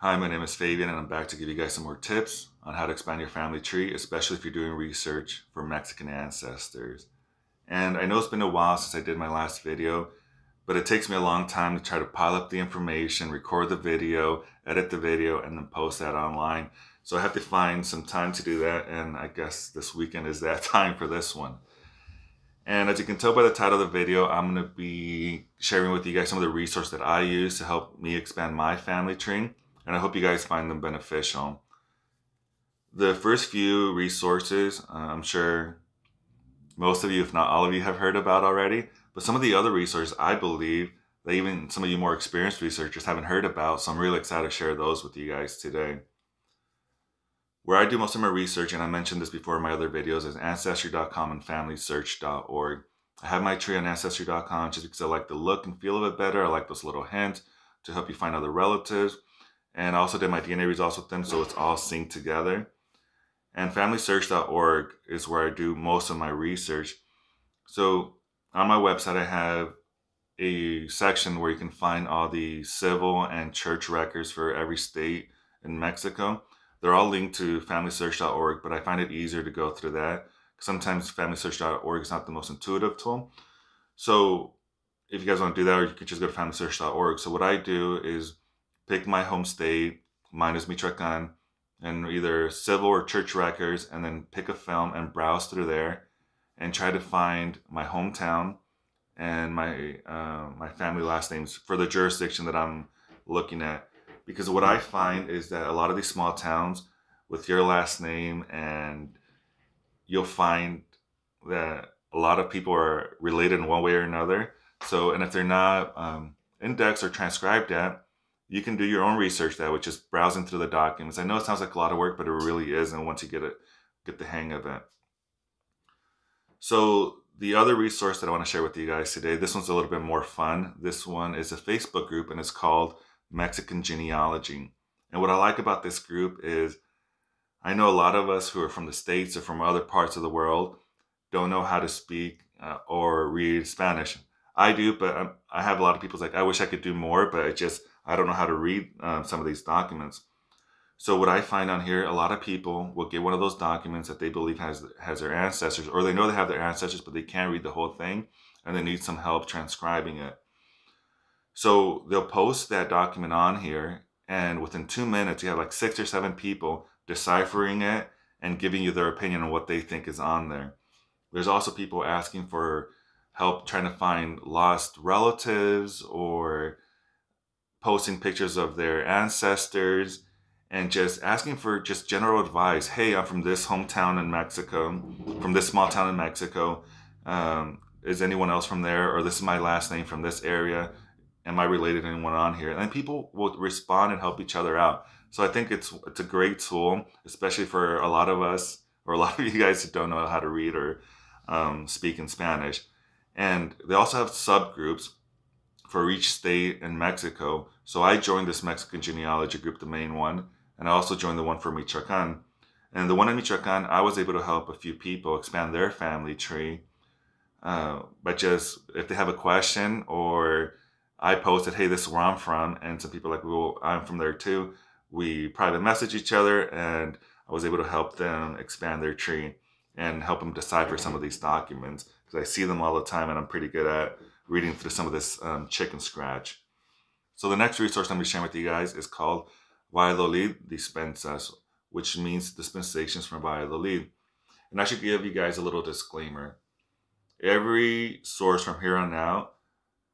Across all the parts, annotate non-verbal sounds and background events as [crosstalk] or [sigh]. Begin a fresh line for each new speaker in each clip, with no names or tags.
Hi, my name is Favian, and I'm back to give you guys some more tips on how to expand your family tree, especially if you're doing research for Mexican ancestors. And I know it's been a while since I did my last video, but it takes me a long time to try to pile up the information, record the video, edit the video, and then post that online. So I have to find some time to do that, and I guess this weekend is that [laughs] time for this one. And as you can tell by the title of the video, I'm going to be sharing with you guys some of the resources that I use to help me expand my family tree and I hope you guys find them beneficial. The first few resources, uh, I'm sure most of you, if not all of you, have heard about already, but some of the other resources I believe that even some of you more experienced researchers haven't heard about, so I'm really excited to share those with you guys today. Where I do most of my research, and I mentioned this before in my other videos, is Ancestry.com and FamilySearch.org. I have my tree on Ancestry.com just because I like the look and feel of it better. I like those little hints to help you find other relatives. And I also did my DNA results with them, so it's all synced together. And FamilySearch.org is where I do most of my research. So on my website, I have a section where you can find all the civil and church records for every state in Mexico. They're all linked to FamilySearch.org, but I find it easier to go through that. Sometimes FamilySearch.org is not the most intuitive tool. So if you guys want to do that, or you can just go to FamilySearch.org. So what I do is pick my home state, mine is Michoacan, and either civil or church records, and then pick a film and browse through there and try to find my hometown and my uh, my family last names for the jurisdiction that I'm looking at. Because what I find is that a lot of these small towns with your last name and you'll find that a lot of people are related in one way or another. So, and if they're not um, indexed or transcribed yet, you can do your own research that which is browsing through the documents. I know it sounds like a lot of work, but it really is. And once you get it, get the hang of it. So the other resource that I want to share with you guys today, this one's a little bit more fun. This one is a Facebook group and it's called Mexican Genealogy. And what I like about this group is I know a lot of us who are from the States or from other parts of the world don't know how to speak uh, or read Spanish. I do, but I'm, i have a lot of people like, I wish I could do more, but it just, I don't know how to read um, some of these documents. So what I find on here, a lot of people will get one of those documents that they believe has has their ancestors, or they know they have their ancestors, but they can't read the whole thing, and they need some help transcribing it. So they'll post that document on here, and within two minutes, you have like six or seven people deciphering it and giving you their opinion on what they think is on there. There's also people asking for help trying to find lost relatives or posting pictures of their ancestors and just asking for just general advice. Hey, I'm from this hometown in Mexico, from this small town in Mexico. Um, is anyone else from there? Or this is my last name from this area. Am I related to anyone on here? And people will respond and help each other out. So I think it's it's a great tool, especially for a lot of us or a lot of [laughs] you guys who don't know how to read or um, speak in Spanish. And they also have subgroups for each state in Mexico. So I joined this Mexican genealogy group, the main one, and I also joined the one for Michoacan. And the one in Michoacan, I was able to help a few people expand their family tree. Uh, but just if they have a question or I posted, hey, this is where I'm from, and some people like, well, I'm from there too. We private message each other, and I was able to help them expand their tree and help them decipher some of these documents because I see them all the time, and I'm pretty good at reading through some of this um, chicken scratch. So the next resource I'm going to be sharing with you guys is called Valladolid Dispensas, which means dispensations from Valladolid. And I should give you guys a little disclaimer. Every source from here on out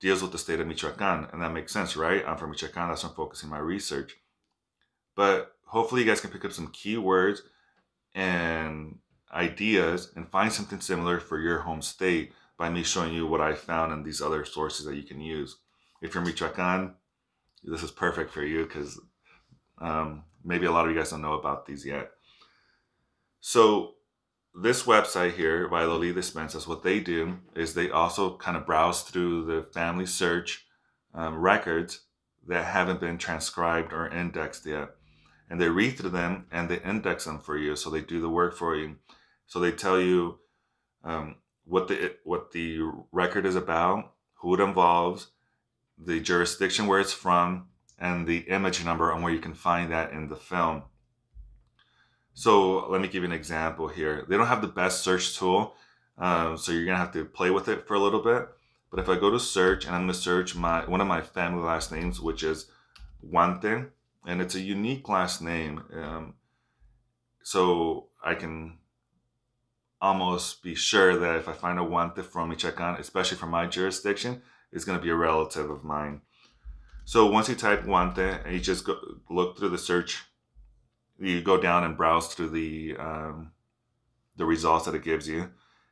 deals with the state of Michoacan, and that makes sense, right? I'm from Michoacan, that's why I'm focusing my research. But hopefully you guys can pick up some keywords and ideas and find something similar for your home state by me showing you what I found in these other sources that you can use. If you're Michoacan, this is perfect for you because um, maybe a lot of you guys don't know about these yet. So this website here, Valladolid Dispensas, what they do is they also kind of browse through the family search um, records that haven't been transcribed or indexed yet. And they read through them and they index them for you. So they do the work for you. So they tell you um, what the what the record is about, who it involves, the jurisdiction where it's from, and the image number and where you can find that in the film. So let me give you an example here. They don't have the best search tool, um, so you're gonna have to play with it for a little bit. But if I go to search and I'm gonna search my one of my family last names, which is Guante, and it's a unique last name, um, so I can almost be sure that if I find a Guante from Michoacan, especially from my jurisdiction, it's gonna be a relative of mine. So once you type Guante and you just go, look through the search, you go down and browse through the um, the results that it gives you.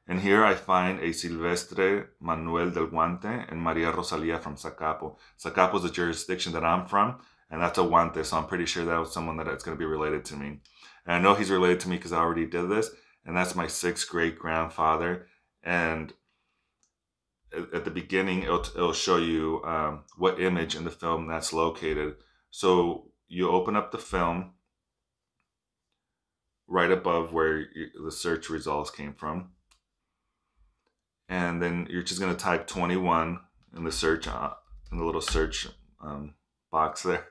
And here I find a Silvestre Manuel del Guante and Maria Rosalia from Zacapo. Zacapo is the jurisdiction that I'm from, and that's a Guante, so I'm pretty sure that was someone that it's going to be related to me. And I know he's related to me because I already did this, and that's my sixth great grandfather. And at the beginning, it'll, it'll show you um, what image in the film that's located. So you open up the film right above where you, the search results came from. And then you're just going to type 21 in the search, uh, in the little search um, box there.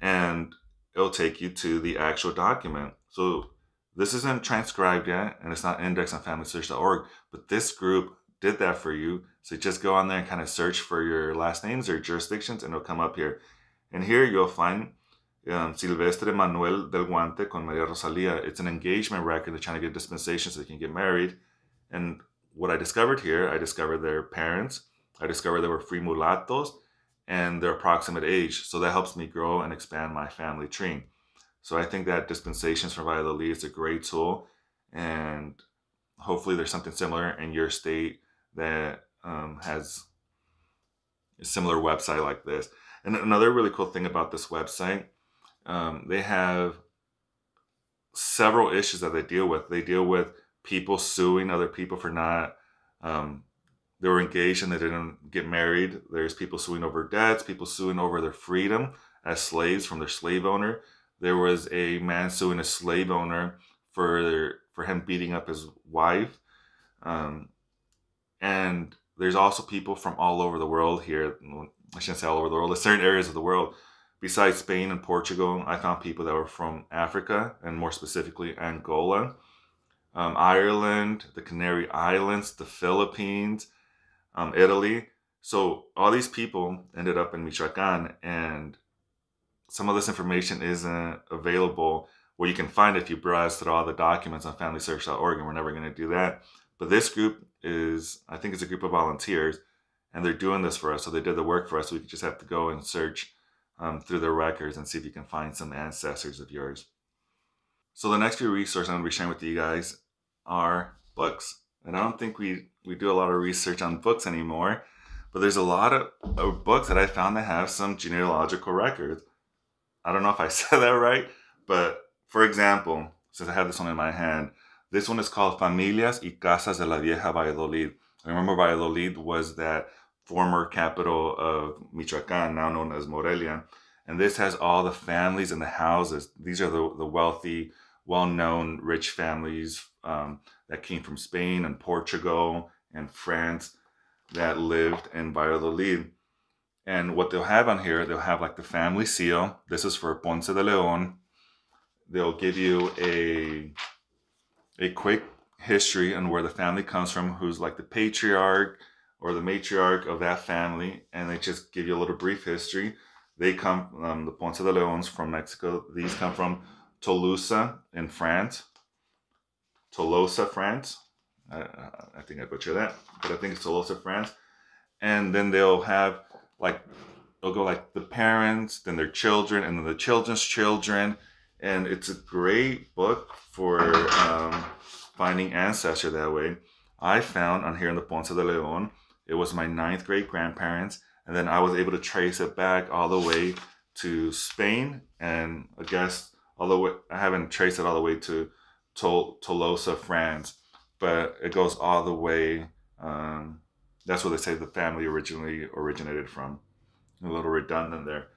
And it'll take you to the actual document. So this isn't transcribed yet, and it's not indexed on FamilySearch.org, but this group did that for you. So just go on there and kind of search for your last names or jurisdictions, and it'll come up here. And here you'll find um, Silvestre Manuel del Guante con Maria Rosalia. It's an engagement record. They're trying to get dispensation so they can get married. And what I discovered here, I discovered their parents. I discovered they were free mulattos and their approximate age. So that helps me grow and expand my family tree. So I think that dispensations from Valladolid is a great tool. And hopefully there's something similar in your state that um, has a similar website like this. And another really cool thing about this website um, they have several issues that they deal with. They deal with people suing other people for not um, they were engaged and they didn't get married. There's people suing over debts, people suing over their freedom as slaves from their slave owner. There was a man suing a slave owner for for him beating up his wife. Um, and there's also people from all over the world here. I shouldn't say all over the world. There's certain areas of the world Besides Spain and Portugal, I found people that were from Africa and more specifically Angola, um, Ireland, the Canary Islands, the Philippines, um, Italy. So all these people ended up in Michoacan, and some of this information isn't available where you can find it if you browse through all the documents on FamilySearch.org, and we're never going to do that. But this group is, I think, it's a group of volunteers, and they're doing this for us. So they did the work for us. So we just have to go and search um, through their records and see if you can find some ancestors of yours. So the next few resources I'm going to be sharing with you guys are books. And I don't think we, we do a lot of research on books anymore, but there's a lot of, of books that I found that have some genealogical records. I don't know if I [laughs] said that right, but for example, since I have this one in my hand, this one is called Familias y Casas de la Vieja Valladolid. I remember Valladolid was that former capital of Michoacan, now known as Morelia. And this has all the families and the houses. These are the, the wealthy, well known, rich families um, that came from Spain and Portugal and France that lived in Valladolid. And what they'll have on here, they'll have like the family seal. This is for Ponce de Leon. They'll give you a a quick history on where the family comes from, who's like the patriarch, or the matriarch of that family, and they just give you a little brief history. They come, um, the Ponce de Leons from Mexico. These come from Tolosa in France. Tolosa, France. I, I think I butchered that, but I think it's Tolosa, France. And then they'll have like, they'll go like the parents, then their children, and then the children's children. And it's a great book for um, finding ancestor that way. I found on here in the Ponce de Leon it was my ninth great grandparents, and then I was able to trace it back all the way to Spain, and I guess all the way I haven't traced it all the way to Tol- Tolosa, France, but it goes all the way. Um, that's where they say the family originally originated from. A little redundant there,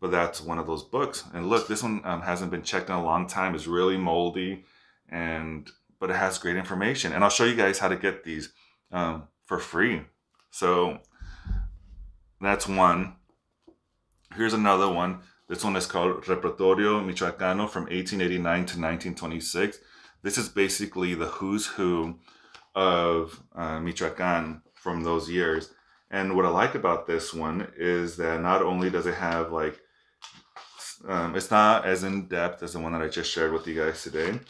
but that's one of those books. And look, this one um, hasn't been checked in a long time. It's really moldy, and but it has great information. And I'll show you guys how to get these um, for free so that's one. Here's another one. This one is called Repertorio Michoacano from 1889 to 1926. This is basically the who's who of uh, Michoacan from those years. And what I like about this one is that not only does it have like, um, it's not as in depth as the one that I just shared with you guys today,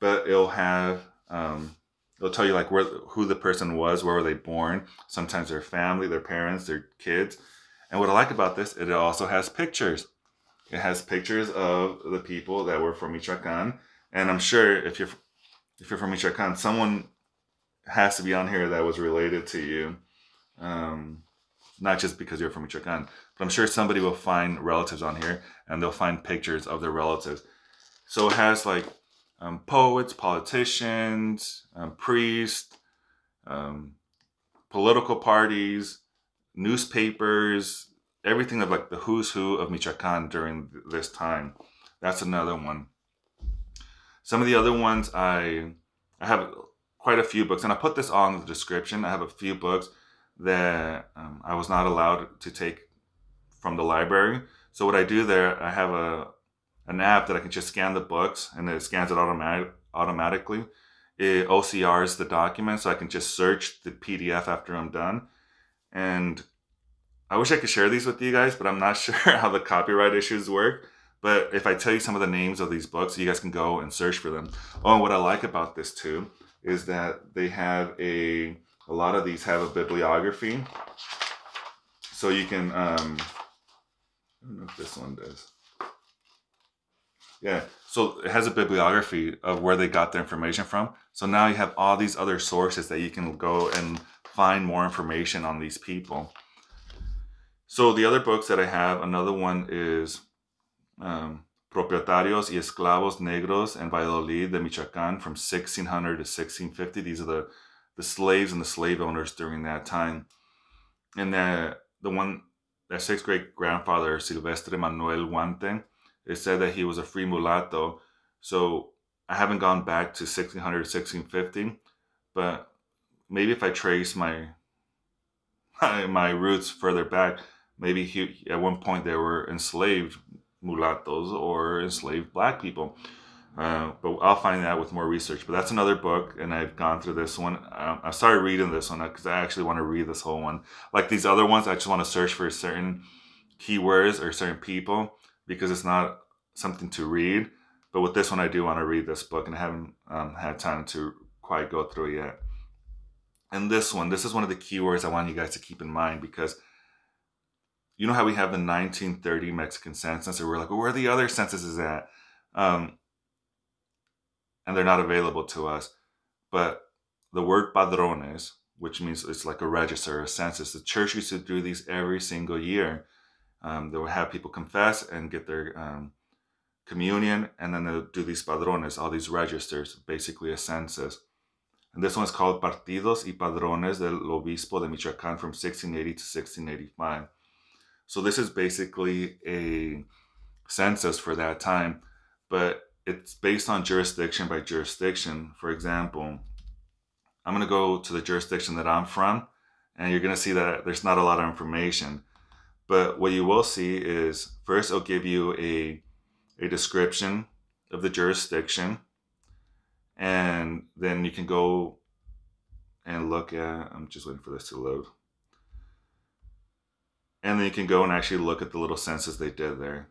but it'll have, um, it'll tell you like where who the person was, where were they born, sometimes their family, their parents, their kids. And what I like about this, it also has pictures. It has pictures of the people that were from Michoacan, and I'm sure if you're if you're from Michoacan, someone has to be on here that was related to you. Um, not just because you're from Michoacan, but I'm sure somebody will find relatives on here and they'll find pictures of their relatives. So it has like um, poets, politicians, um, priests, um, political parties, newspapers, everything of like the who's who of Michoacan during this time. That's another one. Some of the other ones I I have quite a few books, and I put this on the description. I have a few books that um, I was not allowed to take from the library. So what I do there, I have a an app that I can just scan the books, and it scans it automatic automatically. It OCRs the document, so I can just search the PDF after I'm done. And I wish I could share these with you guys, but I'm not [laughs] sure how the copyright issues work. But if I tell you some of the names of these books, you guys can go and search for them. Oh, and what I like about this too is that they have a a lot of these have a bibliography, so you can. Um, I don't know if this one does. Yeah, so it has a bibliography of where they got their information from. So now you have all these other sources that you can go and find more information on these people. So the other books that I have, another one is um, Propietarios y Esclavos Negros en Valladolid de Michoacán from 1600 to 1650. These are the, the slaves and the slave owners during that time. And the, the one, their sixth great grandfather, Silvestre Manuel Guante, it said that he was a free mulatto. So I haven't gone back to 1600 to 1650, but maybe if I trace my my, [laughs] my roots further back, maybe he, at one point they were enslaved mulattoes or enslaved black people. Uh, but I'll find that with more research. But that's another book, and I've gone through this one. Um, I started reading this one because I actually want to read this whole one. Like these other ones, I just want to search for certain keywords or certain people because it's not something to read. But with this one, I do want to read this book, and I haven't um, had time to quite go through it yet. And this one, this is one of the keywords I want you guys to keep in mind because you know how we have the 1930 Mexican census, or we're like, well, where are the other censuses at? Um, and they're not available to us. But the word padrones, which means it's like a register, a census, the church used to do these every single year. Um, they would have people confess and get their um, communion, and then they'll do these padrones, all these registers, basically a census. And this one is called Partidos y Padrones del Obispo de Michoacán from 1680 to 1685. So this is basically a census for that time, but it's based on jurisdiction by jurisdiction. For example, I'm going to go to the jurisdiction that I'm from, and you're going to see that there's not a lot of information. But what you will see is first it'll give you a, a description of the jurisdiction, and then you can go and look at, I'm just waiting for this to load and then you can go and actually look at the little census they did there.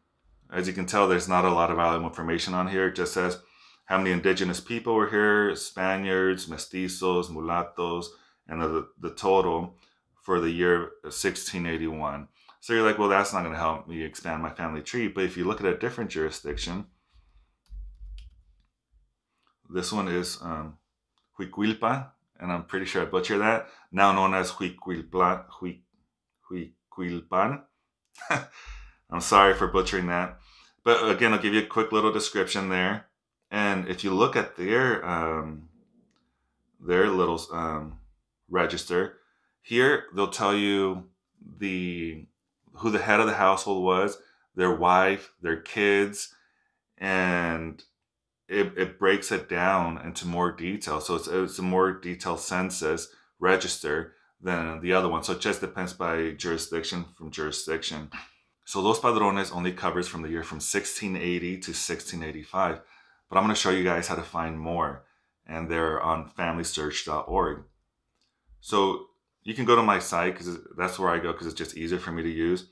As you can tell, there's not a lot of valuable information on here. It just says how many indigenous people were here, Spaniards, mestizos, mulattos, and the, the total for the year 1681. So you're like, well, that's not going to help me expand my family tree. But if you look at a different jurisdiction, this one is um, Huiquilpa, and I'm pretty sure I butchered that, now known as Huiquilpa, Hui, Hui, Quilpan. [laughs] I'm sorry for butchering that. But again, I'll give you a quick little description there. And if you look at their um, their little um, register, here they'll tell you the who the head of the household was, their wife, their kids, and it, it breaks it down into more detail. So it's, it's a more detailed census register than the other one. So it just depends by jurisdiction from jurisdiction. So Los Padrones only covers from the year from 1680 to 1685, but I'm going to show you guys how to find more, and they're on FamilySearch.org. So you can go to my site because that's where I go because it's just easier for me to use,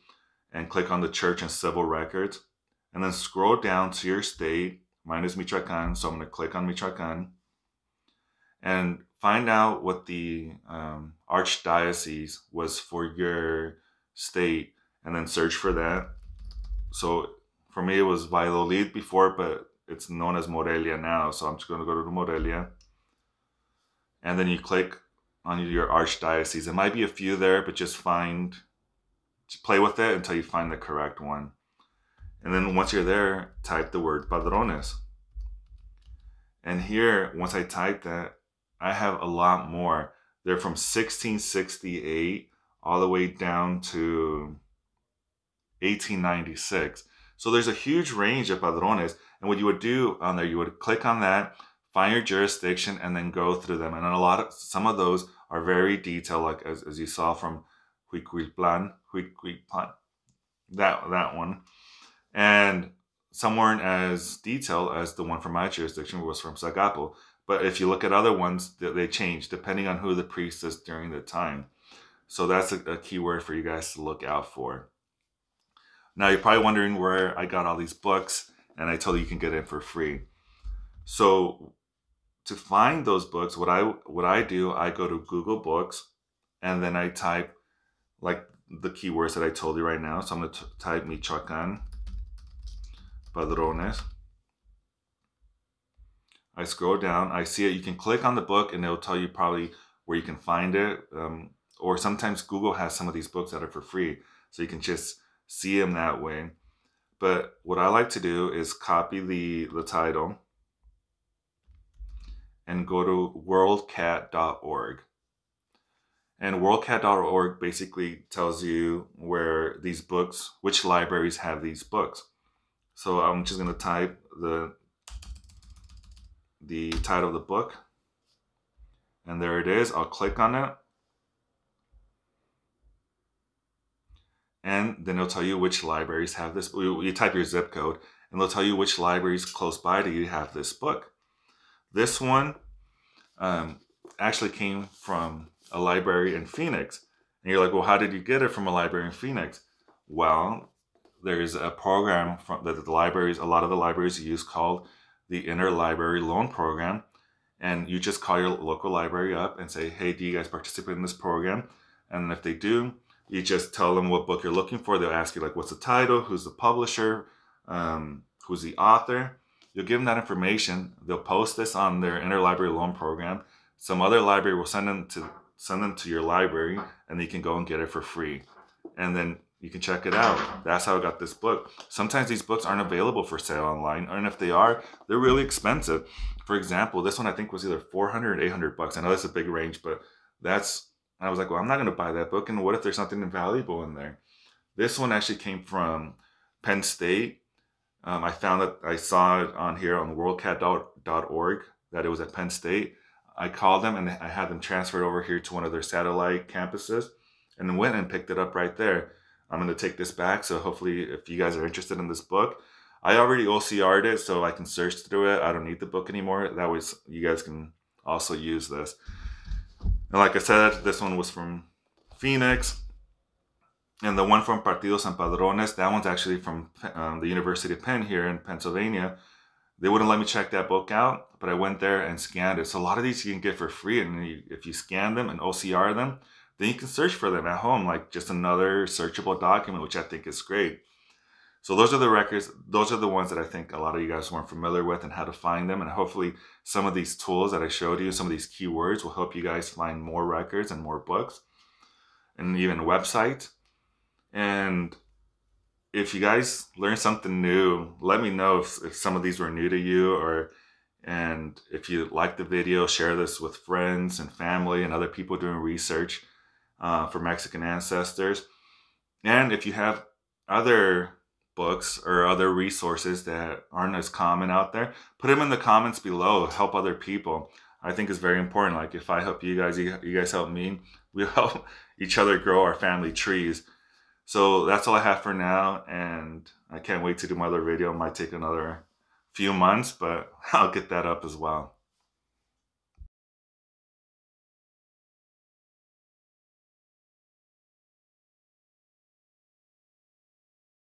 and click on the church and civil records, and then scroll down to your state. Mine is Michoacan, so I'm going to click on Michoacan, and find out what the um, archdiocese was for your state and then search for that. So for me, it was Valladolid before, but it's known as Morelia now. So I'm just going to go to Morelia. And then you click on your archdiocese. It might be a few there, but just find, just play with it until you find the correct one. And then once you're there, type the word padrones. And here, once I type that, I have a lot more. They're from 1668 all the way down to 1896. So there's a huge range of padrones. And what you would do on there, you would click on that, find your jurisdiction, and then go through them. And a lot of some of those are very detailed, like as, as you saw from Huicuilplan, Huicuilplan, that that one. And some weren't as detailed as the one from my jurisdiction was from Zacapo. But if you look at other ones, they change depending on who the priest is during the time. So that's a, a key word for you guys to look out for. Now you're probably wondering where I got all these books, and I told you you can get it for free. So to find those books, what I what I do, I go to Google Books, and then I type like the keywords that I told you right now. So I'm going to type Michoacan Padrones. I scroll down, I see it. You can click on the book, and it'll tell you probably where you can find it. Um, or sometimes Google has some of these books that are for free, so you can just see them that way. But what I like to do is copy the, the title and go to worldcat.org. And worldcat.org basically tells you where these books, which libraries have these books. So I'm just going to type the the title of the book. And there it is. I'll click on it. and then it'll tell you which libraries have this. You type your zip code, and they'll tell you which libraries close by to you have this book. This one um, actually came from a library in Phoenix. And you're like, well, how did you get it from a library in Phoenix? Well, there's a program from that the libraries, a lot of the libraries use called the Interlibrary Loan Program. And you just call your local library up and say, hey, do you guys participate in this program? And if they do, you just tell them what book you're looking for. They'll ask you like, what's the title, who's the publisher, um, who's the author. You'll give them that information. They'll post this on their interlibrary loan program. Some other library will send them to send them to your library, and you can go and get it for free. And then you can check it out. That's how I got this book. Sometimes these books aren't available for sale online, and if they are, they're really expensive. For example, this one I think was either 400 or 800 bucks. I know that's a big range, but that's I was like, well, I'm not going to buy that book. And what if there's something valuable in there? This one actually came from Penn State. Um, I found that I saw it on here on worldcat.org that it was at Penn State. I called them and I had them transferred over here to one of their satellite campuses and went and picked it up right there. I'm going to take this back. So hopefully, if you guys are interested in this book, I already OCR'd it so I can search through it. I don't need the book anymore. That way, you guys can also use this. And like I said, this one was from Phoenix. And the one from Partidos and Padrones, that one's actually from um, the University of Penn here in Pennsylvania. They wouldn't let me check that book out, but I went there and scanned it. So a lot of these you can get for free. And if you scan them and OCR them, then you can search for them at home, like just another searchable document, which I think is great. So those are the records. Those are the ones that I think a lot of you guys weren't familiar with and how to find them. And hopefully some of these tools that I showed you, some of these keywords will help you guys find more records and more books and even websites. And if you guys learn something new, let me know if, if some of these were new to you or and if you like the video, share this with friends and family and other people doing research uh, for Mexican ancestors. And if you have other books or other resources that aren't as common out there, put them in the comments below. Help other people. I think is very important. Like if I help you guys, you, guys help me. [laughs] We help each other grow our family trees. So that's all I have for now, and I can't wait to do my other video. It might take another few months, but [laughs] I'll get that up as well.